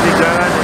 pretty good.